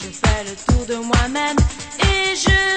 je fais le tour de moi-même et je